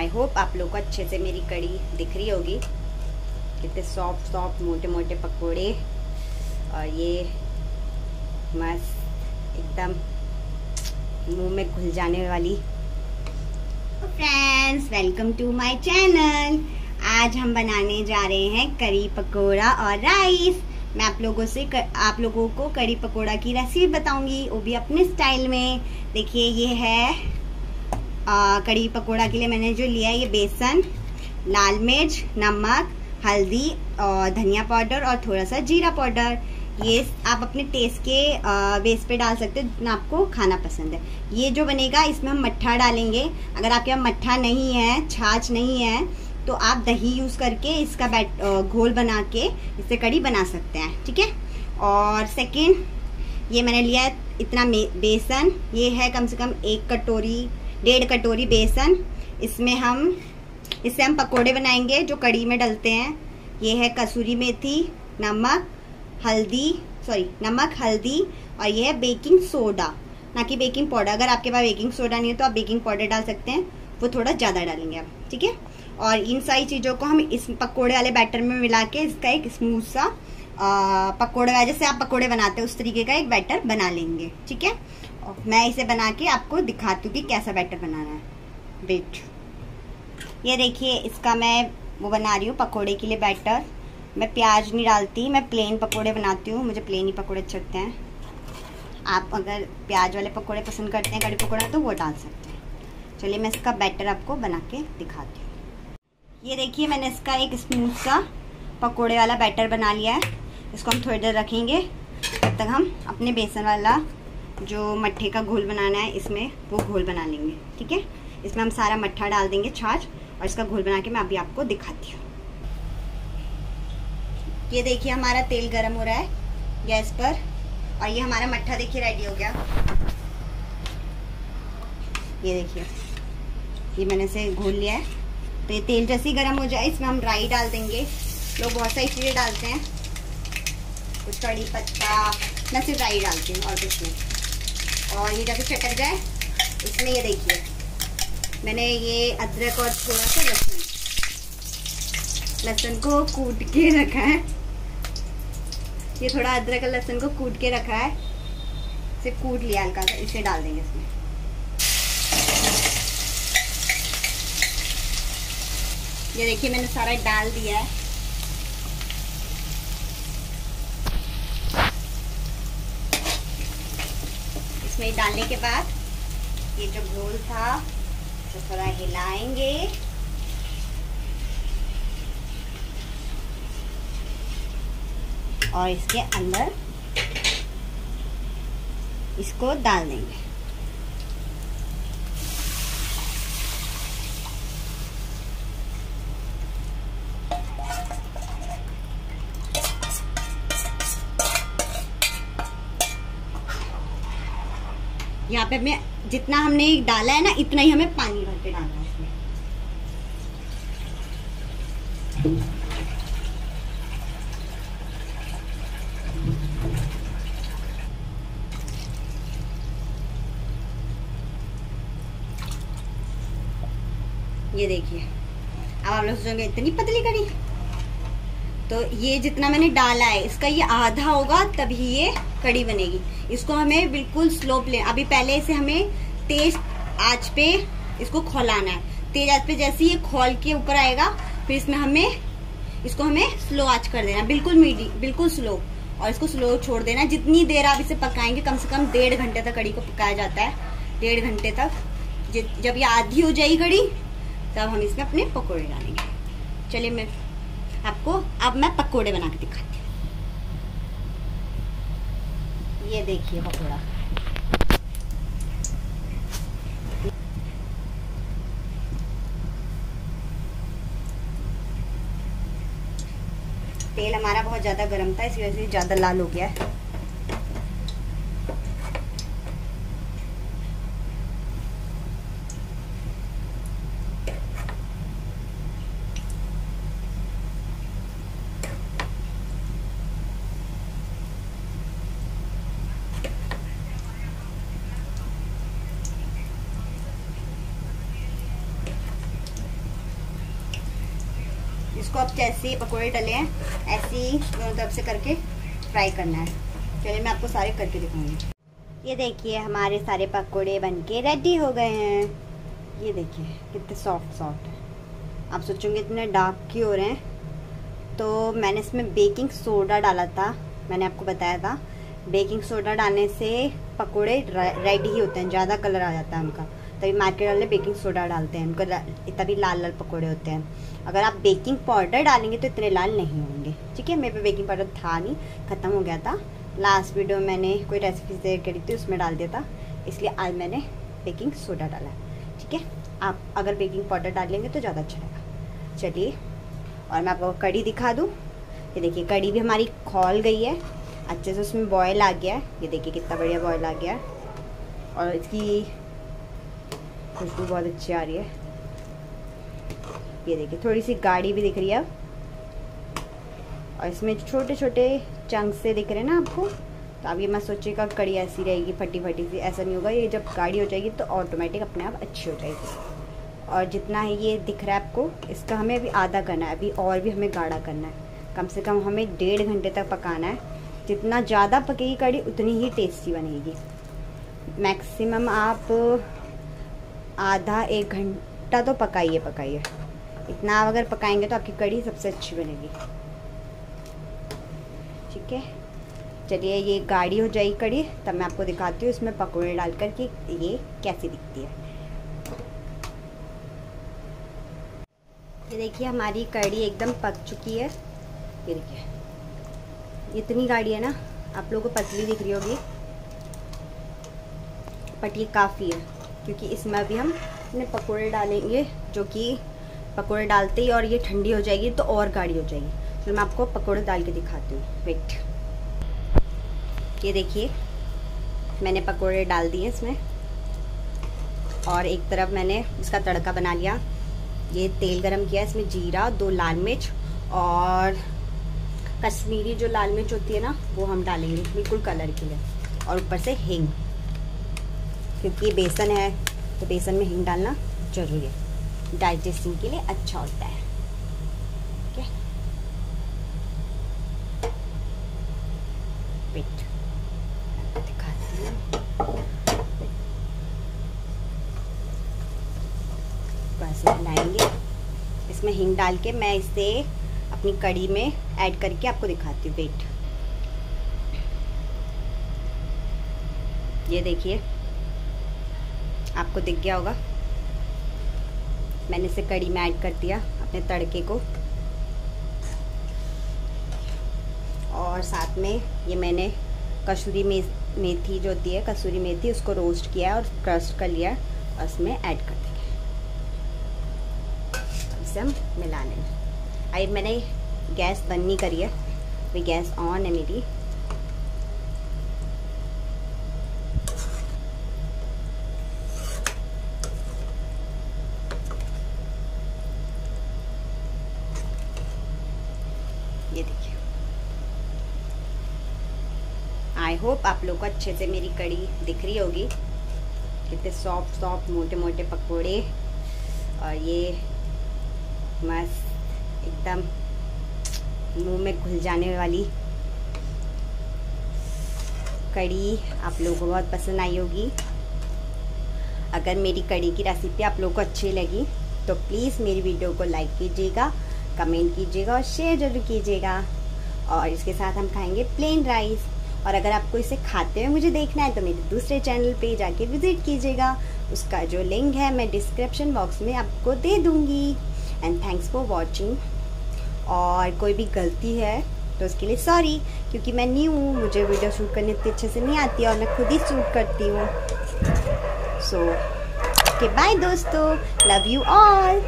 I hope आप लोग को अच्छे से मेरी कड़ी दिख रही होगी। कितने सॉफ्ट सॉफ्ट मोटे मोटे पकोड़े। और ये मस्त एकदम मुँह में घुल जाने वाली। Friends welcome to my channel आज हम बनाने जा रहे हैं करी पकोड़ा और राइस मैं आप लोगों से कर, आप लोगों को करी पकोड़ा की रेसिपी बताऊँगी वो भी अपने स्टाइल में। देखिए ये है कड़ी पकोड़ा के लिए मैंने जो लिया है, ये बेसन, लाल मिर्च, नमक, हल्दी और धनिया पाउडर और थोड़ा सा जीरा पाउडर। ये आप अपने टेस्ट के बेस पे डाल सकते हो, जितना आपको खाना पसंद है। ये जो बनेगा, इसमें हम मट्ठा डालेंगे। अगर आपके यहाँ मट्ठा नहीं है, छाछ नहीं है तो आप दही यूज़ करके इसका बैट घोल बना के इससे कड़ी बना सकते हैं, ठीक है? और सेकंड ये मैंने लिया है इतना बेसन। ये है कम से कम एक कटोरी डेढ़ कटोरी बेसन। इसमें हम, इससे हम पकोड़े बनाएँगे जो कड़ी में डलते हैं। ये है कसूरी मेथी, नमक, हल्दी सॉरी नमक, हल्दी और ये है बेकिंग सोडा। ना कि बेकिंग पाउडर, अगर आपके पास बेकिंग सोडा नहीं है तो आप बेकिंग पाउडर डाल सकते हैं। वो थोड़ा ज़्यादा डालेंगे आप, ठीक है? और इन सारी चीज़ों को हम इस पकोड़े वाले बैटर में मिला के इसका एक स्मूथ सा पकोड़े जैसे आप पकोड़े बनाते हैं, उस तरीके का एक बैटर बना लेंगे, ठीक है? मैं इसे बना के आपको दिखाती हूँ कि कैसा बैटर बनाना है। वेट ये देखिए, इसका मैं वो बना रही हूँ, पकोड़े के लिए बैटर मैं प्याज नहीं डालती, मैं प्लेन पकोड़े बनाती हूँ, मुझे प्लेन ही पकोड़े अच्छे लगते हैं। आप अगर प्याज वाले पकोड़े पसंद करते हैं, कड़ी पकौड़ा तो वो डाल सकते हैं। चलिए, मैं इसका बैटर आपको बना के दिखाती हूँ। ये देखिए, मैंने इसका एक स्मूथ सा पकोड़े वाला बैटर बना लिया है। इसको हम थोड़ी देर रखेंगे, तब तक हम अपने बेसन वाला जो मट्ठे का घोल बनाना है, इसमें वो घोल बना लेंगे, ठीक है? इसमें हम सारा मट्ठा डाल देंगे, छाछ, और इसका घोल बना के मैं अभी आपको दिखाती हूँ। ये देखिए, हमारा तेल गर्म हो रहा है गैस पर, और ये हमारा मट्ठा देखिए, रेडी हो गया। ये देखिए, ये मैंने इसे घोल लिया है। तो ये तेल जैसे ही गर्म हो जाए, इसमें हम राई डाल देंगे। लोग बहुत सारी चीज़ें डालते हैं। कुछ कड़ी पत्ता, मैं सिर्फ़ राई डालती हूँ, और कुछ नहीं। और ये जैसे चटक जाए इसमें ये देखिए। मैंने ये अदरक और थोड़ा सा लहसुन लहसुन को कूट के रखा है। ये थोड़ा अदरक और लहसुन को कूट के रखा है। इसे कूट लिया हल्का सा, इसे डाल देंगे इसमें। ये देखिए, मैंने सारा डाल दिया है। इसमें डालने के बाद ये जो घोल था तो थोड़ा हिलाएँगे। और इसके अंदर इसको डाल देंगे। यहाँ पे हमें जितना हमने डाला है ना, इतना ही हमें पानी भर के डालना है ये देखिए, अब आप लोग सोचेंगे, इतनी पतली करी तो ये जितना मैंने डाला है, इसका ये आधा होगा, तभी ये कड़ी बनेगी। इसको हमें बिल्कुल स्लो प्ले अभी पहले इसे हमें तेज आँच पे इसको खोलाना है। तेज आँच पे जैसे ये खोल के ऊपर आएगा, फिर इसमें हमें, इसको हमें स्लो आँच कर देना बिल्कुल मीडी बिल्कुल स्लो और इसको स्लो छोड़ देना जितनी देर आप इसे पकाएँगे, कम से कम डेढ़ घंटे तक कड़ी को पकाया जाता है। डेढ़ घंटे तक। जब ये आधी हो जाएगी कड़ी, तब हम इसमें अपने पकौड़े डालेंगे। चलिए मैं आपको, अब मैं पकोड़े बना के दिखाती हूँ। ये देखिए पकोड़ा। तेल हमारा बहुत ज़्यादा गर्म था, इसी वजह से ज़्यादा लाल हो गया है। इसको अब जैसे पकौड़े डले हैं, ऐसे ही दोनों तरफ़ से करके फ्राई करना है। चलिए मैं आपको सारे करके दिखाऊँगी। ये देखिए, हमारे सारे पकौड़े बनके रेडी हो गए हैं। ये देखिए, कितने सॉफ्ट सॉफ्ट है। आप सोचोगे इतने डार्क क्यों हो रहे हैं? तो मैंने इसमें बेकिंग सोडा डाला था, मैंने आपको बताया था। बेकिंग सोडा डालने से पकोड़े रेड ही होते हैं, ज़्यादा कलर आ जाता है उनका। तभी मार्केट वाले बेकिंग सोडा डालते हैं। उनको तभी लाल लाल पकौड़े होते हैं। अगर आप बेकिंग पाउडर डालेंगे तो इतने लाल नहीं होंगे। ठीक है, मेरे पे बेकिंग पाउडर था नहीं, ख़त्म हो गया था। लास्ट वीडियो मैंने कोई रेसिपी शेयर करी थी, उसमें डाल दिया था। इसलिए आज मैंने बेकिंग सोडा डाला। ठीक है, आप अगर बेकिंग पाउडर डाल लेंगे तो ज़्यादा अच्छा रहेगा। चलिए, और मैं आपको कड़ी दिखा दूँ। ये देखिए कड़ी भी हमारी खोल गई है। अच्छे से उसमें बॉयल आ गया है। ये देखिए कितना बढ़िया बॉयल आ गया और इसकी खुशबू बहुत अच्छी आ रही है। ये देखिए, थोड़ी सी गाड़ी भी दिख रही है और इसमें छोटे छोटे चंक से दिख रहे हैं ना आपको तो अब ये मैं सोचेगा कड़ी ऐसी रहेगी फटी फटी सी, ऐसा नहीं होगा। ये जब गाड़ी हो जाएगी तो ऑटोमेटिक अपने आप अच्छी हो जाएगी। और जितना है ये दिख रहा है आपको, इसका हमें अभी आधा करना है, अभी और भी हमें गाढ़ा करना है। कम से कम हमें डेढ़ घंटे तक पकाना है। जितना ज़्यादा पकेगी कड़ी, उतनी ही टेस्टी बनेगी। मैक्सिमम आप आधा एक घंटा तो पकाइए पकाइए। इतना आप अगर पकाएँगे तो आपकी कड़ी सबसे अच्छी बनेगी। ठीक है? चलिए, ये गाढ़ी हो जाएगी कड़ी तब मैं आपको दिखाती हूँ इसमें पकौड़े डाल कर कि ये कैसी दिखती है। ये देखिए, हमारी कड़ी एकदम पक चुकी है। ये देखिए, इतनी गाड़ी है ना, आप लोगों को पतली दिख रही होगी, बट ये काफ़ी है। क्योंकि इसमें अभी हम अपने पकौड़े डालेंगे, जो कि पकौड़े डालते ही और ये ठंडी हो जाएगी तो और गाढ़ी हो जाएगी। तो मैं आपको पकौड़े डाल के दिखाती हूँ। वेट ये देखिए, मैंने पकौड़े डाल दिए इसमें। और एक तरफ़ मैंने इसका तड़का बना लिया। ये तेल गरम किया, इसमें जीरा, दो लाल मिर्च और कश्मीरी जो लाल मिर्च होती है ना, वो हम डालेंगे, बिल्कुल कलर के लिए। और ऊपर से हिंग। क्योंकि बेसन है तो बेसन में हिंग डालना ज़रूरी है। डाइजेस्टिंग के लिए अच्छा होता है। वैसे बनाएँगे इसमें हिंग डाल के मैं इसे अपनी कड़ी में ऐड करके आपको दिखाती हूँ। वेट ये देखिए। आपको दिख गया होगा। मैंने इसे कड़ी में ऐड कर दिया अपने तड़के को। और साथ में ये मैंने कसूरी मे, मेथी जो होती है, कसूरी मेथी, उसको रोस्ट किया और क्रस्ट कर लिया और उसमें ऐड कर देंगे इसे हम मिला लेंगे आई मैंने गैस बंद नहीं करी है। अभी गैस ऑन है मेरी ये देखिए आई होप आप लोग को अच्छे से मेरी कड़ी दिख रही होगी। कितने सॉफ्ट सॉफ्ट मोटे मोटे पकोड़े। और ये मस्त, एकदम मुँह में घुल जाने वाली कड़ी आप लोगों को बहुत पसंद आई होगी। अगर मेरी कड़ी की रेसिपी आप लोगों को अच्छी लगी तो प्लीज़ मेरी वीडियो को लाइक कीजिएगा कमेंट कीजिएगा और शेयर ज़रूर कीजिएगा। और इसके साथ हम खाएँगे प्लेन राइस और अगर आपको इसे खाते हुए मुझे देखना है तो मेरे दूसरे चैनल पे जाके विज़िट कीजिएगा। उसका जो लिंक है, मैं डिस्क्रिप्शन बॉक्स में आपको दे दूँगी। एंड थैंक्स फॉर वॉचिंग और कोई भी गलती है तो उसके लिए सॉरी क्योंकि मैं न्यू हूँ, मुझे वीडियो शूट करने इतनी अच्छे से नहीं आती और मैं खुद ही शूट करती हूँ। सो ओके बाय दोस्तों। Love you all